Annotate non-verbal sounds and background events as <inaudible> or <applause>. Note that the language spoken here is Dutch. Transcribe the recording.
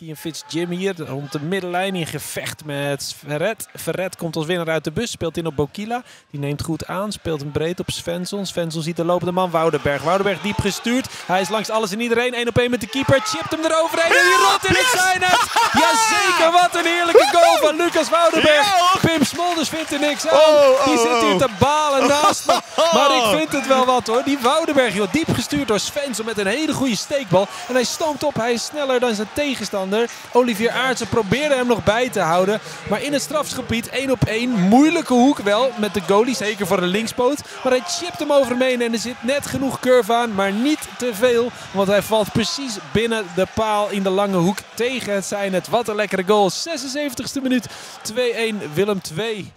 Kian Fitz Jim hier rond de middenlijn in gevecht met Verret. Verret komt als winnaar uit de bus, speelt in op Bokila. Die neemt goed aan, speelt hem breed op Svensson. Svensson ziet de lopende man Woudenberg. Woudenberg diep gestuurd. Hij is langs alles en iedereen. 1 op 1 met de keeper. Chipt hem eroverheen en die rot in het zijn. Jazeker, wat een heerlijke goal van Lucas Woudenberg. Vindt er niks aan. Oh, die oh, zit hier oh. te balen naast me. <laughs> Maar ik vind het wel wat hoor. Die Woudenberg, joh, diep gestuurd door Svensson met een hele goede steekbal. En hij stoomt op. Hij is sneller dan zijn tegenstander. Olivier Aartsen probeerde hem nog bij te houden. Maar in het strafgebied 1 op 1. Moeilijke hoek wel met de goalie. Zeker voor de linkspoot. Maar hij chipt hem over hem heen. En er zit net genoeg curve aan. Maar niet te veel. Want hij valt precies binnen de paal in de lange hoek tegen het zijn. Het wat een lekkere goal. 76e minuut. 2-1 Willem 2.